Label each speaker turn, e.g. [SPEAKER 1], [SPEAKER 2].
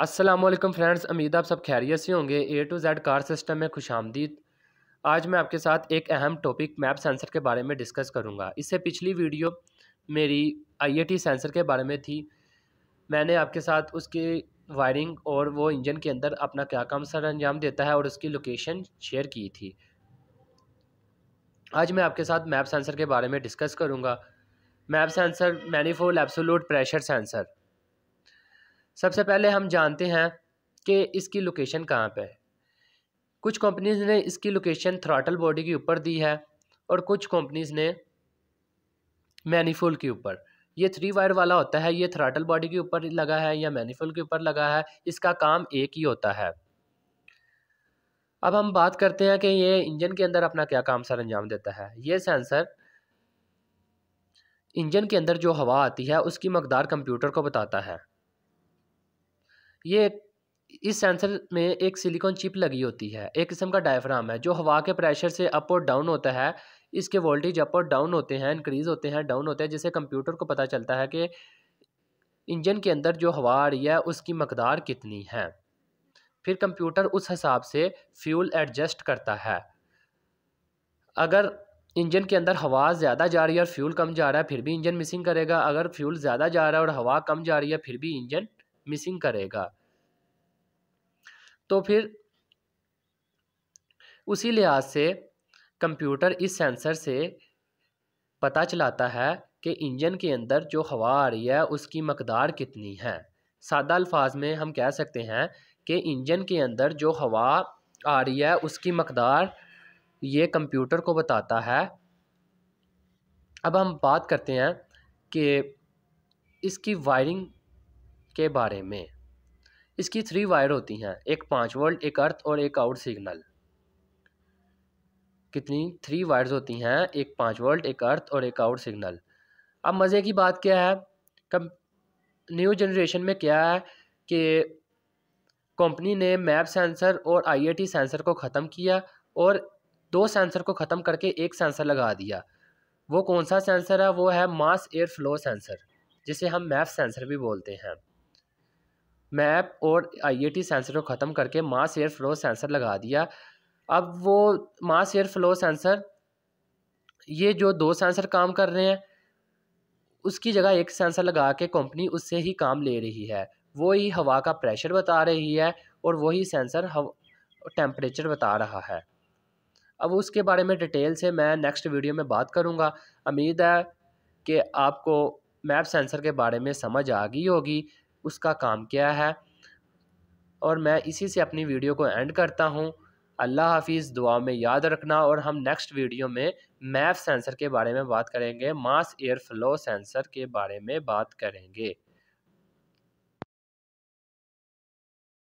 [SPEAKER 1] Aslam friends, उम्मीद आप सब खैरियत से होंगे। A to Z car system में खुश आमदीद। आज मैं आपके साथ एक अहम टॉपिक मैप सेंसर के बारे में डिस्कस करूँगा। इससे पिछली वीडियो मेरी आईएटी सेंसर के बारे में थी। मैंने आपके साथ उसकी वायरिंग और वो इंजन के अंदर अपना क्या काम सर अंजाम देता है और उसकी लोकेशन शेयर की थी। आज मैं आपके साथ मैप सेंसर के बारे में डिस्कस करूँगा। MAP sensor manifold absolute pressure sensor सबसे पहले हम जानते हैं कि इसकी लोकेशन कहाँ पे है। कुछ कंपनीज़ ने इसकी लोकेशन थ्राटल बॉडी के ऊपर दी है और कुछ कंपनीज़ ने मैनीफुल के ऊपर। ये थ्री वायर वाला होता है, ये थ्राटल बॉडी के ऊपर लगा है, या मैनीफुल के ऊपर लगा है, इसका काम एक ही होता है। अब हम बात करते हैं कि ये इंजन के अंदर अपना क्या काम सर अंजाम देता है। ये सेंसर इंजन के अंदर जो हवा आती है, उसकी मकदार कंप्यूटर को बताता है। ये इस सेंसर में एक सिलिकॉन चिप लगी होती है, एक किस्म का डायफ्राम है, जो हवा के प्रेशर से अप और डाउन होता है, इसके वोल्टेज अप और डाउन होते हैं, इंक्रीज़ होते हैं, डाउन होते हैं, जिससे कंप्यूटर को पता चलता है कि इंजन के अंदर जो हवा आ रही है, उसकी मकदार कितनी है। फिर कंप्यूटर उस हिसाब से फ्यूल एडजस्ट करता है। अगर इंजन के अंदर हवा ज़्यादा जा रही है और फ्यूल कम जा रहा है, फिर भी इंजन मिसिंग करेगा, अगर फ्यूल ज़्यादा जा रहा है और हवा कम जा रही है, फिर भी इंजन मिसिंग करेगा। तो फिर उसी लिहाज से कंप्यूटर इस सेंसर से पता चलाता है कि इंजन के अंदर जो हवा आ रही है, उसकी मकदार कितनी है। सादा अल्फाज में हम कह सकते हैं कि इंजन के अंदर जो हवा आ रही है, उसकी मकदार ये कंप्यूटर को बताता है। अब हम बात करते हैं कि इसकी वायरिंग के बारे में। इसकी थ्री वायर होती हैं, एक पाँच वोल्ट एक अर्थ और एक आउट सिग्नल कितनी? थ्री वायर्स होती हैं, एक पाँच वोल्ट एक अर्थ और एक आउट सिग्नल अब मज़े की बात क्या है? कब न्यू जनरेशन में क्या है कि कंपनी ने मैप सेंसर और आईएटी सेंसर को ख़त्म किया और दो सेंसर को ख़त्म करके एक सेंसर लगा दिया। वो कौन सा सेंसर है? वो है मास एयर फ्लो सेंसर जिसे हम मैप सेंसर भी बोलते हैं। मैप और आईएटी सेंसर को ख़त्म करके मास एयर फ्लो सेंसर लगा दिया। अब वो मास एयर फ्लो सेंसर, ये जो दो सेंसर काम कर रहे हैं, उसकी जगह एक सेंसर लगा के कंपनी उससे ही काम ले रही है। वो ही हवा का प्रेशर बता रही है और वही सेंसर टेम्परेचर बता रहा है। अब उसके बारे में डिटेल से मैं नेक्स्ट वीडियो में बात करूँगा। उम्मीद है कि आपको मैप सेंसर के बारे में समझ आ गई होगी। उसका काम क्या है। और मैं इसी से अपनी वीडियो को एंड करता हूँ। अल्लाह हाफिज़, दुआ में याद रखना और हम नेक्स्ट वीडियो में मैप सेंसर के बारे में बात करेंगे मास एयर फ्लो सेंसर के बारे में बात करेंगे।